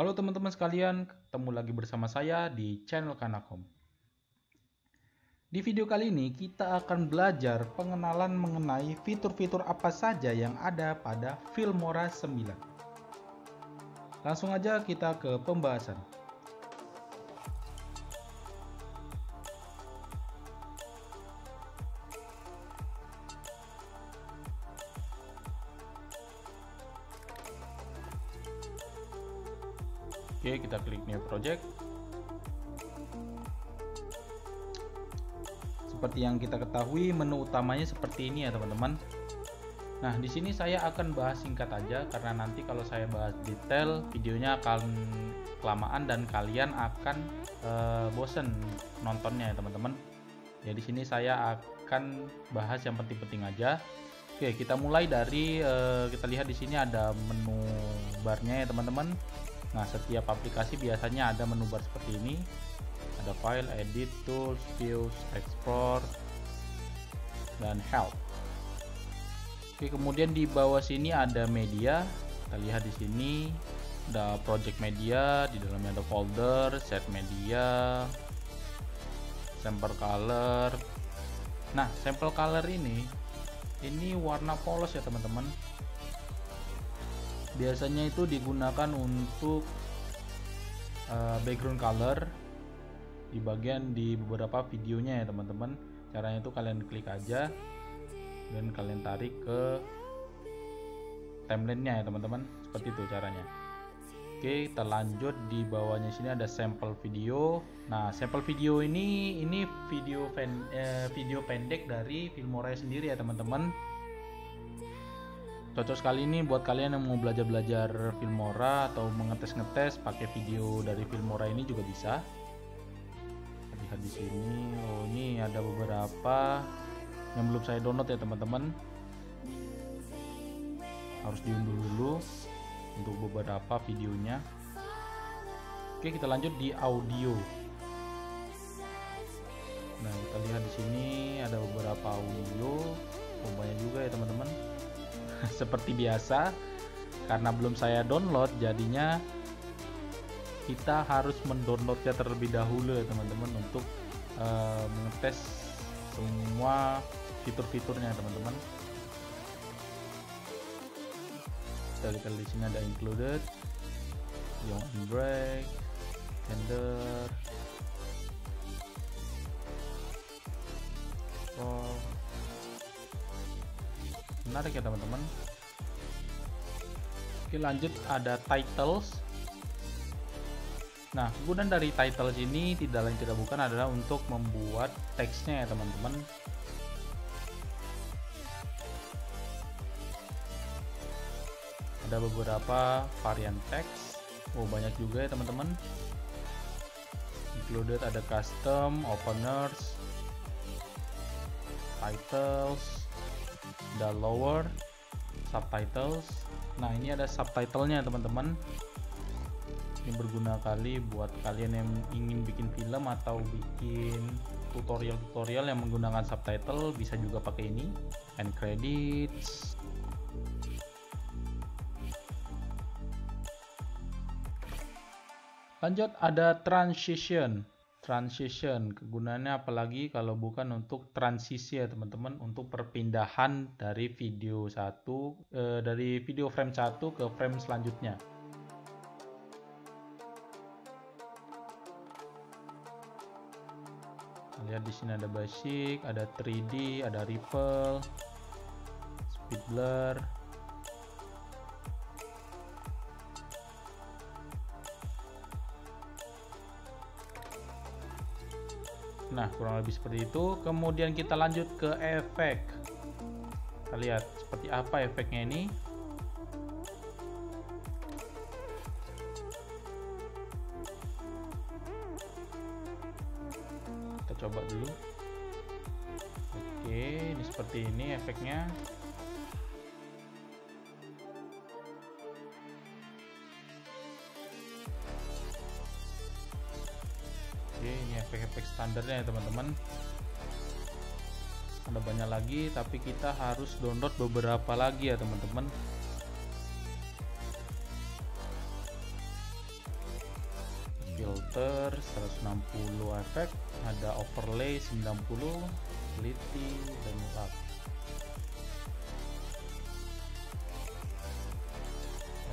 Halo teman-teman sekalian, ketemu lagi bersama saya di channel Kanakom. Di video kali ini kita akan belajar pengenalan mengenai fitur-fitur apa saja yang ada pada Filmora 9. Langsung aja kita ke pembahasan. Oke, kita klik new project. Seperti yang kita ketahui, menu utamanya seperti ini ya, teman-teman. Nah, di sini saya akan bahas singkat aja karena nanti kalau saya bahas detail, videonya akan kelamaan dan kalian akan uh, bosen nontonnya ya, teman-teman. Ya, di sini saya akan bahas yang penting-penting aja. Oke, kita mulai dari uh, kita lihat di sini ada menu barnya ya, teman-teman Nah, setiap aplikasi biasanya ada menu bar seperti ini. Ada file, edit, tools, views, explore, dan help. Oke, kemudian di bawah sini ada media. Kita lihat di sini ada project media, di dalamnya ada folder, set media, sampel color. Nah, sampel color ini ini warna polos ya, teman-teman biasanya itu digunakan untuk uh, background color di bagian di beberapa videonya ya teman-teman. Caranya itu kalian klik aja dan kalian tarik ke timelinenya ya teman-teman. Seperti itu caranya. Oke kita lanjut. Di bawahnya sini ada sampel video. Nah sampel video ini ini video pen, eh, video pendek dari Filmora sendiri ya teman-teman cocok sekali ini buat kalian yang mau belajar-belajar Filmora atau mengetes-ngetes pakai video dari Filmora ini juga bisa. Lihat di sini. Oh ini ada beberapa yang belum saya download ya teman-teman. Harus diunduh dulu untuk beberapa videonya. Oke kita lanjut di audio. Nah kita lihat di sini ada beberapa audio. Oh, juga ya teman-teman seperti biasa karena belum saya download jadinya kita harus mendownloadnya terlebih dahulu ya teman-teman untuk uh, mengetes semua fitur-fiturnya teman-teman. Kita lihat di sini ada included young and break tender menarik ya teman-teman. Oke lanjut. Ada titles. Nah kegunaan dari titles ini tidak lain tidak bukan adalah untuk membuat teksnya ya teman-teman. Ada beberapa varian teks. Oh banyak juga ya teman-teman. Included ada custom openers titles the lower subtitles. Nah ini ada subtitlenya teman-teman. Ini berguna kali buat kalian yang ingin bikin film atau bikin tutorial-tutorial yang menggunakan subtitle bisa juga pakai ini. And credits. Lanjut ada transition transition. Kegunaannya apalagi kalau bukan untuk transisi ya teman-teman untuk perpindahan dari video satu eh, dari video frame satu ke frame selanjutnya. Lihat di sini ada basic ada 3D ada ripple speed blur Nah, kurang lebih seperti itu. Kemudian kita lanjut ke efek. Kita lihat seperti apa efeknya ini. Kita coba dulu. Oke, ini seperti ini efeknya. Efek-efek standarnya ya teman-teman. Ada banyak lagi tapi kita harus download beberapa lagi ya teman-teman. Filter 160 efek ada overlay 90 teliti dan lap.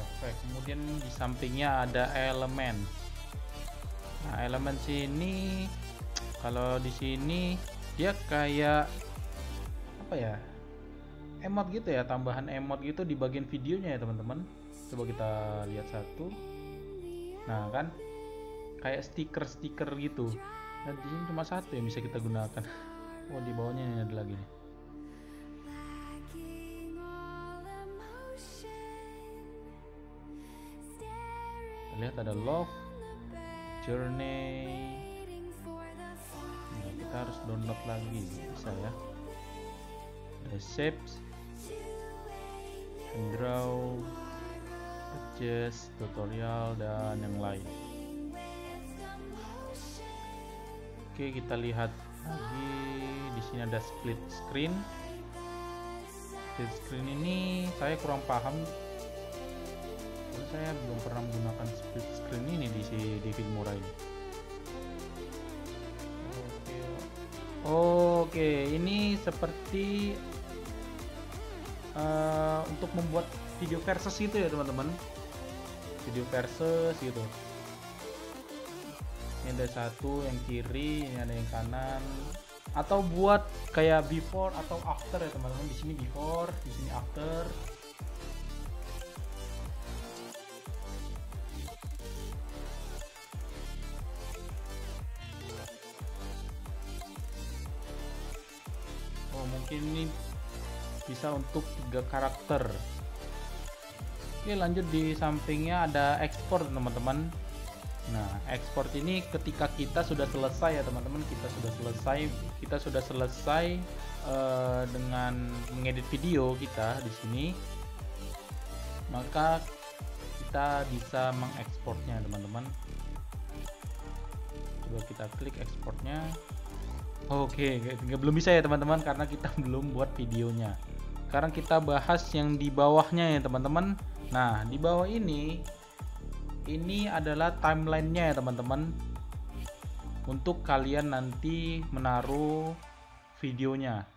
Efek kemudian di sampingnya ada elemen nah elemen sini kalau di sini dia kayak apa ya emot gitu ya tambahan emot gitu di bagian videonya ya teman-teman. Coba kita lihat satu. Nah kan kayak stiker-stiker gitu. Dan di sini cuma satu yang bisa kita gunakan. Oh di bawahnya ada lagi nih. Lihat ada love journey. Nah, kita harus download lagi bisa ya. Ada shapes draw purchase tutorial dan yang lain. Oke kita lihat lagi. Di sini ada split screen. Split screen ini saya kurang paham saya belum pernah menggunakan split screen ini di di Filmora ini. Oke oke ini seperti uh, untuk membuat video versus itu ya teman-teman. Video versus gitu. Ini ada satu yang kiri ini ada yang kanan. Atau buat kayak before atau after ya teman-teman. Di sini before di sini after ini bisa untuk tiga karakter. Oke lanjut di sampingnya ada ekspor teman-teman. Nah ekspor ini ketika kita sudah selesai ya teman-teman kita sudah selesai kita sudah selesai uh, dengan mengedit video kita di sini maka kita bisa mengekspornya teman-teman. Coba kita klik ekspornya Oke, belum bisa ya teman-teman karena kita belum buat videonya. Sekarang kita bahas yang di bawahnya ya teman-teman. Nah di bawah ini ini adalah timelinenya ya teman-teman. Untuk kalian nanti menaruh videonya.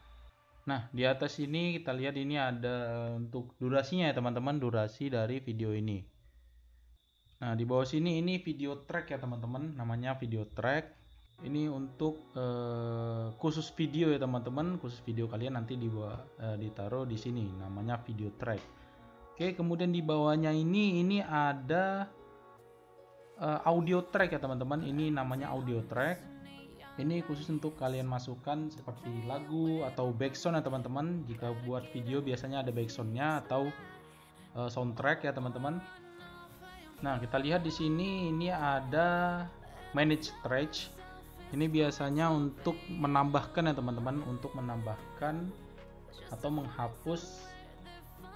Nah di atas ini kita lihat ini ada untuk durasinya ya teman-teman durasi dari video ini. Nah di bawah sini ini video track ya teman-teman. Namanya video track ini untuk uh, khusus video ya teman-teman. Khusus video kalian nanti dibawa uh, ditaruh di sini. Namanya video track. Oke kemudian di bawahnya ini ini ada uh, audio track ya teman-teman. Ini namanya audio track. Ini khusus untuk kalian masukkan seperti lagu atau background ya teman-teman. Jika buat video biasanya ada backgroundnya atau uh, soundtrack ya teman-teman. Nah kita lihat di sini ini ada manage track ini biasanya untuk menambahkan ya teman-teman. Untuk menambahkan atau menghapus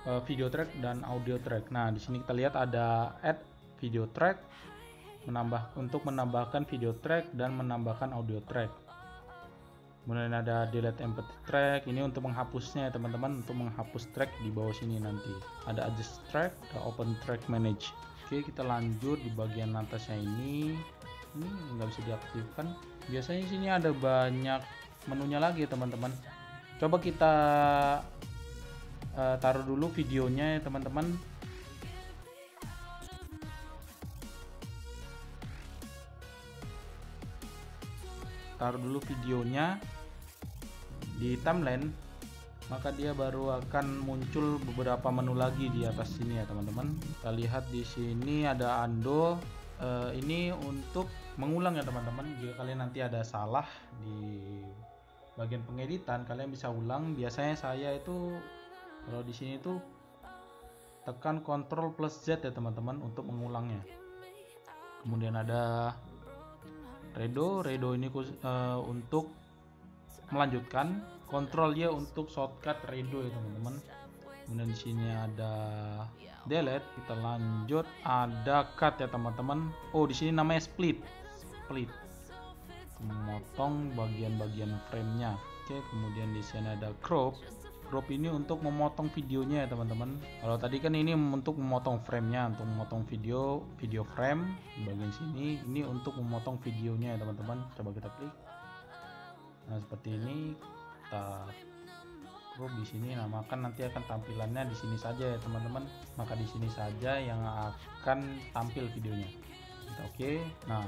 uh, video track dan audio track. Nah di sini kita lihat ada add video track menambah untuk menambahkan video track dan menambahkan audio track. Kemudian ada delete empty track. Ini untuk menghapusnya ya teman-teman untuk menghapus track di bawah sini nanti. Ada adjust track ada open track manage. Oke kita lanjut di bagian atasnya ini ini nggak bisa diaktifkan. Biasanya sini ada banyak menunya lagi teman-teman. Coba kita uh, taruh dulu videonya ya teman-teman. Taruh dulu videonya di timeline maka dia baru akan muncul beberapa menu lagi di atas sini ya teman-teman. Kita lihat di sini ada ando. Uh, ini untuk mengulang ya teman-teman. Jika kalian nanti ada salah di bagian pengeditan kalian bisa ulang. Biasanya saya itu kalau di sini tuh tekan Ctrl plus Z ya teman-teman untuk mengulangnya. Kemudian ada redo. Redo ini uh, untuk melanjutkan. Kontrol ya untuk shortcut redo ya teman-teman. Kemudian di sini ada delete. Kita lanjut. Ada cut ya teman-teman. Oh di sini namanya split split memotong bagian-bagian framenya. Oke kemudian di sini ada crop. Crop ini untuk memotong videonya ya teman-teman. Kalau tadi kan ini untuk memotong framenya untuk memotong video video frame bagian sini. Ini untuk memotong videonya ya teman-teman. Coba kita klik. Nah seperti ini. Kita crop di sini. Nah maka nanti akan tampilannya di sini saja ya teman-teman. Maka di sini saja yang akan tampil videonya. Kita oke nah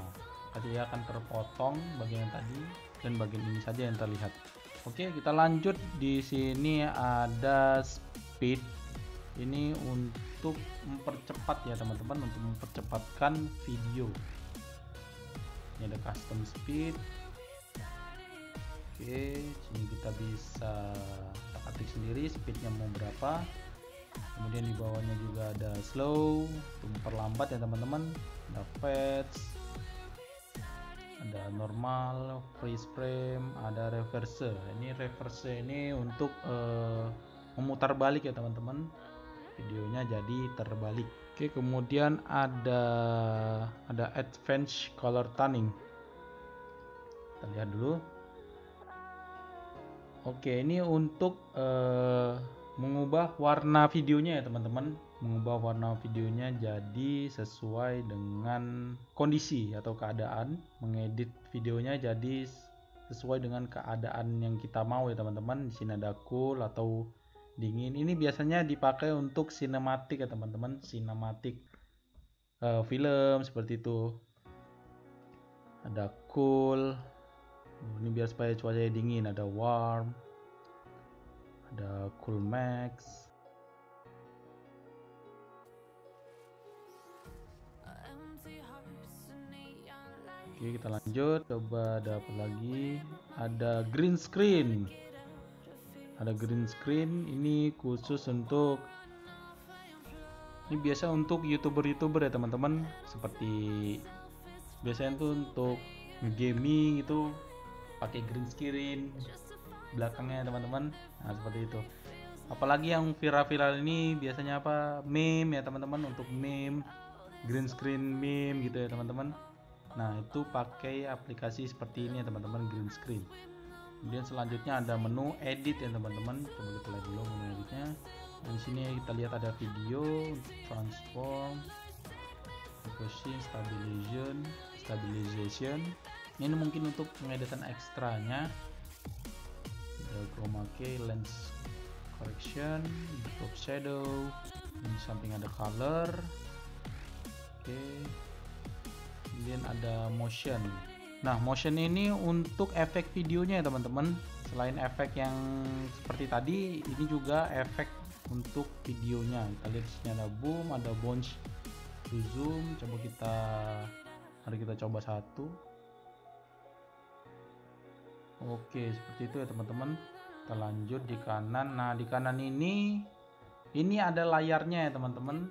tadi akan terpotong bagian tadi dan bagian ini saja yang terlihat. Oke kita lanjut. Di sini ada speed. Ini untuk mempercepat ya teman-teman untuk mempercepatkan video. Ini ada custom speed. Oke sini kita bisa ketik sendiri speednya mau berapa. Kemudian di bawahnya juga ada slow. Untuk memperlambat ya teman-teman. Ada fast ada normal freeze frame ada reverse. Ini reverse ini untuk uh, memutar balik ya teman-teman. Videonya jadi terbalik. Oke kemudian ada ada advanced color tuning kita lihat dulu. Oke, ini untuk uh, mengubah warna videonya ya teman-teman. Mengubah warna videonya jadi sesuai dengan kondisi atau keadaan. Mengedit videonya jadi sesuai dengan keadaan yang kita mau ya teman-teman. Di sini ada cool atau dingin. Ini biasanya dipakai untuk sinematik ya teman-teman. Sinematik uh, film seperti itu. Ada cool, Oh, ini biar supaya cuacanya dingin ada warm ada cool max Oke kita lanjut. Coba ada apa lagi. Ada green screen. Ada green screen. Ini khusus untuk ini biasa untuk youtuber-youtuber ya teman-teman. Seperti biasanya itu untuk gaming itu pakai green screen belakangnya teman-teman. Nah seperti itu. Apalagi yang viral-viral ini biasanya apa? Meme ya teman-teman. Untuk meme green screen meme gitu ya teman-teman nah itu pakai aplikasi seperti ini ya teman-teman green screen. Kemudian selanjutnya ada menu edit ya teman-teman. Coba kita lihat dulu menu editnya. Nah, di sini kita lihat ada video transform focusing stabilization stabilization. Ini mungkin untuk pengeditan ekstranya. Ada chroma key lens correction drop shadow. Ini samping ada color. Oke. okay. Kemudian ada motion nah motion ini untuk efek videonya ya teman-teman selain efek yang seperti tadi ini juga efek untuk videonya kita lihat di sini ada boom ada bounce zoom coba kita mari kita coba satu Oke, seperti itu ya teman-teman. Kita lanjut di kanan. Nah, di kanan ini ini ada layarnya ya teman-teman.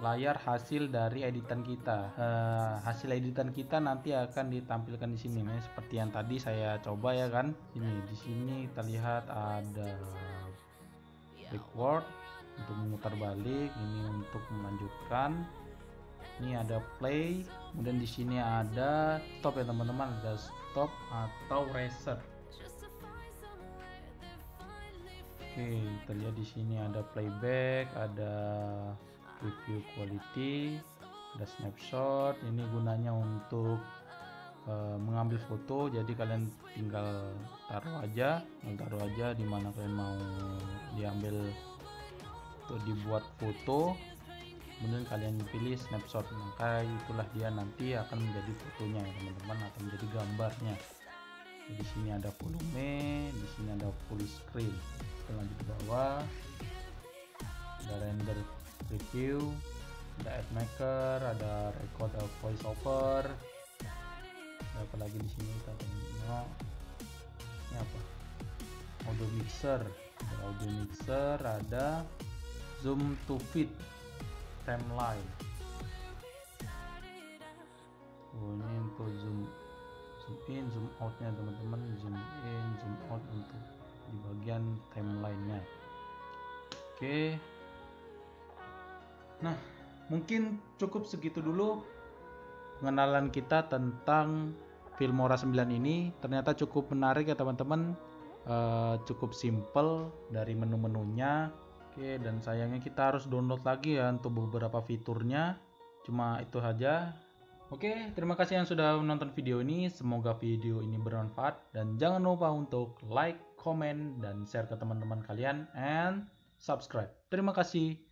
Layar hasil dari editan kita. Uh, hasil editan kita nanti akan ditampilkan di sini nih, seperti yang tadi saya coba ya kan. Sini di sini kita lihat ada backward untuk memutar balik, ini untuk melanjutkan. Ini ada play, kemudian di sini ada stop ya teman-teman, ada stop atau reset oke kita lihat di sini ada playback ada review quality ada snapshot ini gunanya untuk uh, mengambil foto. Jadi kalian tinggal taruh aja taruh aja di mana kalian mau diambil untuk dibuat foto. Kemudian kalian pilih snapshot. Maka itulah dia nanti akan menjadi fotonya ya teman-teman. Atau menjadi gambarnya. Di sini ada volume di sini ada full screen. Kita lanjut ke bawah. Ada render preview ada ad maker ada record voice over ada apa lagi di sini? Kita tengok. Ini apa? Audio mixer. Ada audio mixer ada zoom to fit timeline. Oh ini untuk zoom zoom in zoom outnya teman-teman. Zoom in zoom out untuk di bagian timeline nya oke nah mungkin cukup segitu dulu pengenalan kita tentang Filmora 9 ini. Ternyata cukup menarik ya teman-teman. Uh, cukup simple dari menu-menunya. Oke dan sayangnya kita harus download lagi ya untuk beberapa fiturnya. Cuma itu saja Oke terima kasih yang sudah menonton video ini. Semoga video ini bermanfaat. Dan jangan lupa untuk like, comment, dan share ke teman-teman kalian. And subscribe. Terima kasih